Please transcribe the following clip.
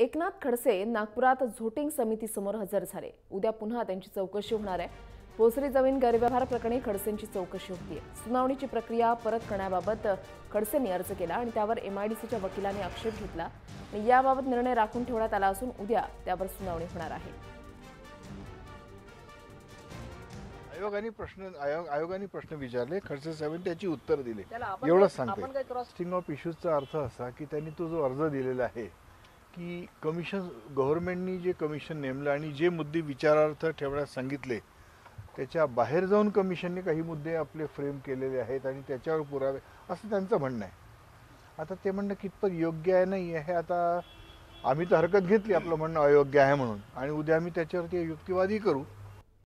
एकनाथ खडसे नागपुरात झोटिंग समितीसमोर हजर झाले. उद्या पुन्हा त्यांची चौकशी होणार आहे. भोसरी जमीन गैरव्यवहार प्रकरणी खडसेंची चौकशी होतीये. सुनावणीची प्रक्रिया परत करण्याबाबत खडसेंनी अर्ज केला आणि त्यावर एमआयडीसीच्या वकिलांनी आक्षेप घेतला. आणि याबाबत निर्णय राखून ठेवण्यात आला असून उद्या त्यावर सुनावणी होणार आहे. आयोगाने प्रश्न आयोग आयोगाने प्रश्न विचारले. खडसे साहेबांनी त्याची उत्तर दिले. एवढंच काय- आपण काय सांगते स्टिंग ऑफ इश्यूजचा अर्थ असा की त्यांनी तो जो अर्ज दिलेला आहे की कमिशन गव्हर्नमेंटनी जे कमिशन नेमलं आणि जे मुद्दे विचारार्थ ठेवण्यास सांगितले त्याच्या बाहेर जाऊन कमिशनने काही मुद्दे आपले फ्रेम केलेले आहेत आणि त्याच्यावर पुरावे असं त्यांचं म्हणणं आहे. आता ते म्हणणं कितपत योग्य आहे नाही आहे हे आता आम्ही तर हरकत घेतली आपलं म्हणणं अयोग्य आहे म्हणून. आणि उद्या आम्ही त्याच्यावरती युक्तिवादही करू.